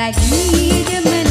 lagi dia man.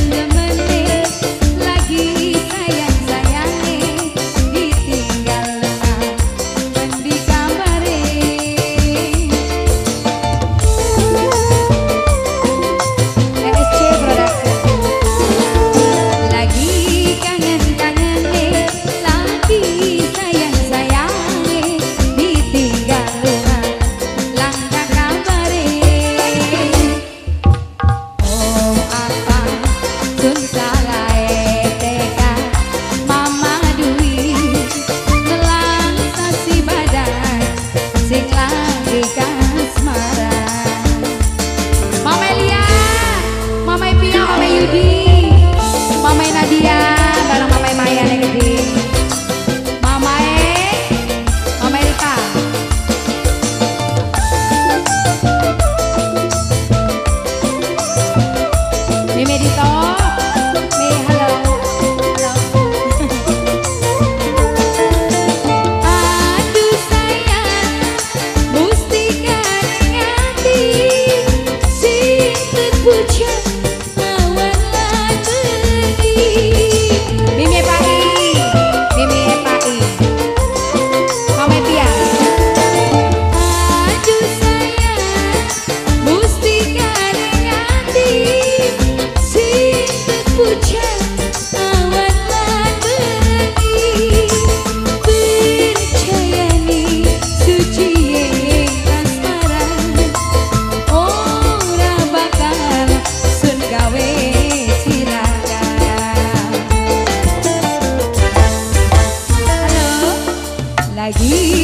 lagi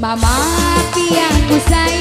Mama tiang ku sayang.